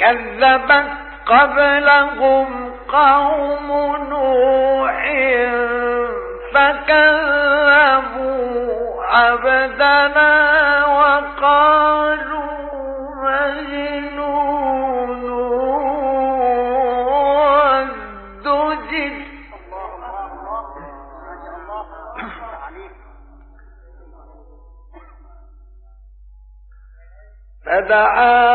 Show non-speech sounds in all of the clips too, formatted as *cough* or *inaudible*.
كذبت قبلهم قوم نوح فكذبوا عبدنا وقالوا مجنون وازدجر فدعا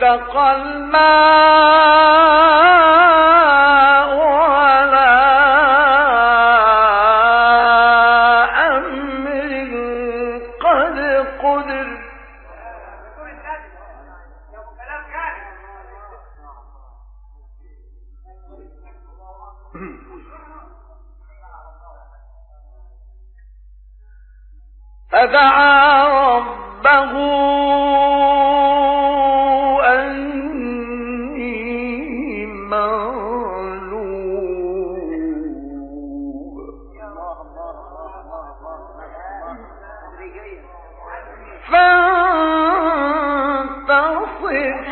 فالتقى الماء على أمر قد قدر. فدعا ربه it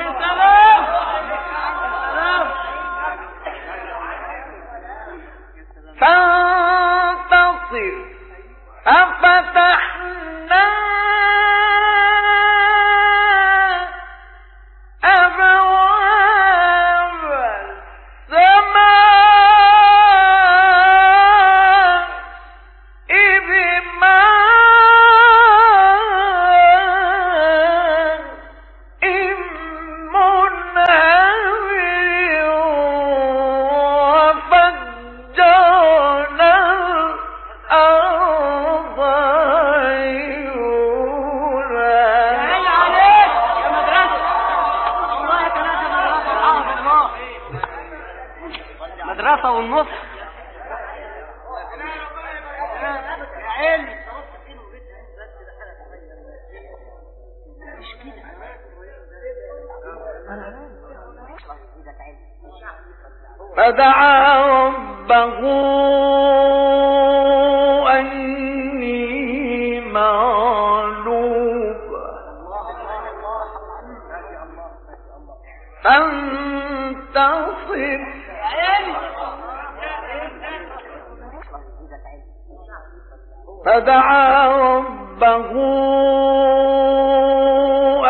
فدعا ربه فدعا ربه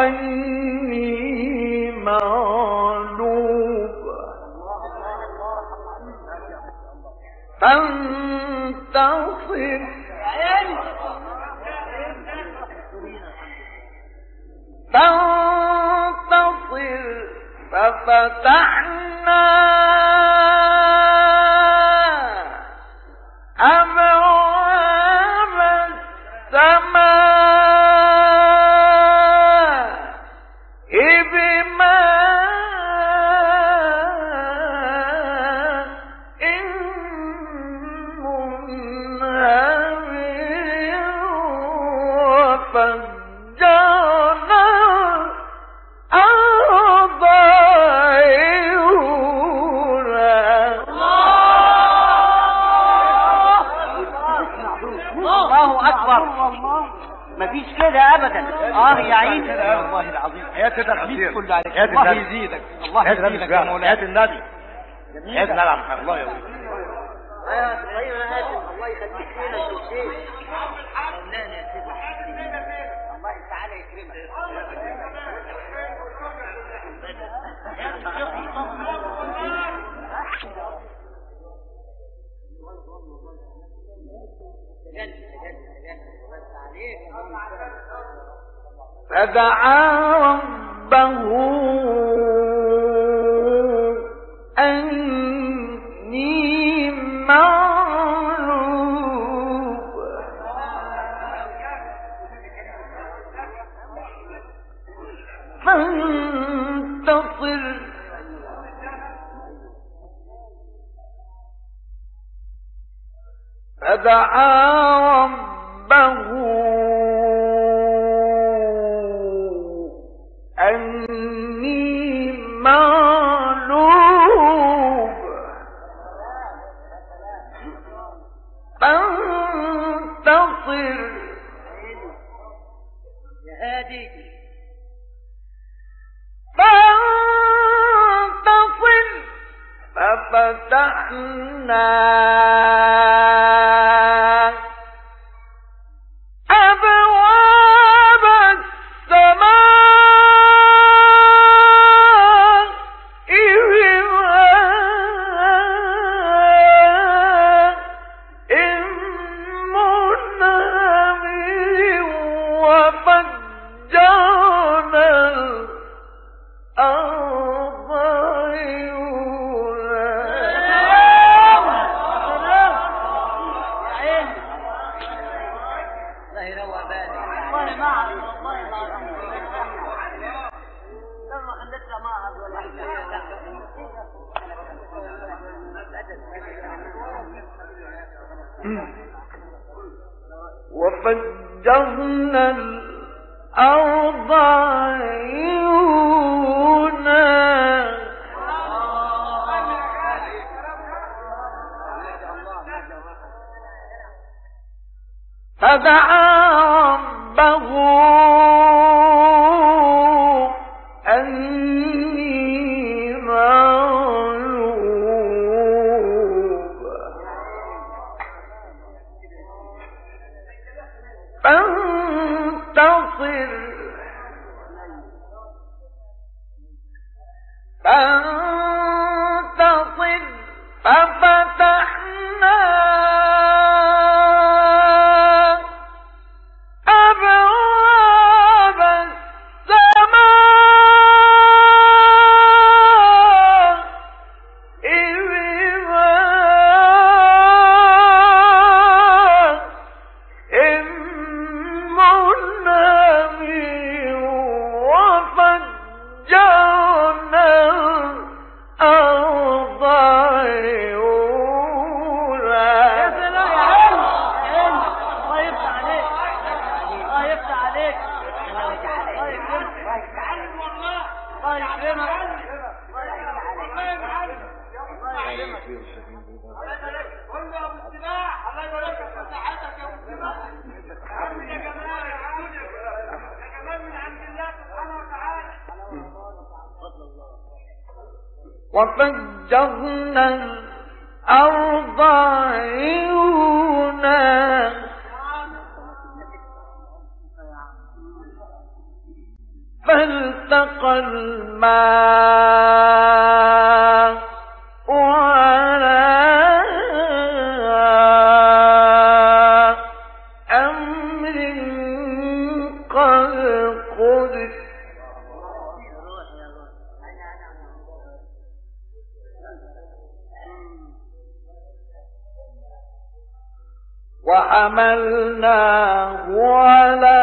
أني مغلوب. فانتصر. فانتصر. ففتحنا آه يا عيد. والله العظيم. كله عليك. الله يزيدك. الله يزيدك يا مولانا. حياة النبي. حياة النبي الله يقويك. طيب أنا اسف الله يخليك فينا. يا سيدي فدعا ربه أني مغلوب فانتصر. فدعا ربه وفجرنا Mm. *clears throat* وفجرنا الأرض عيونا فالتقى الماء. وحملناه على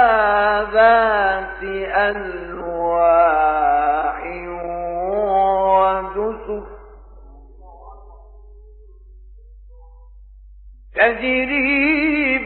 ذات ألواح ودسر. تجري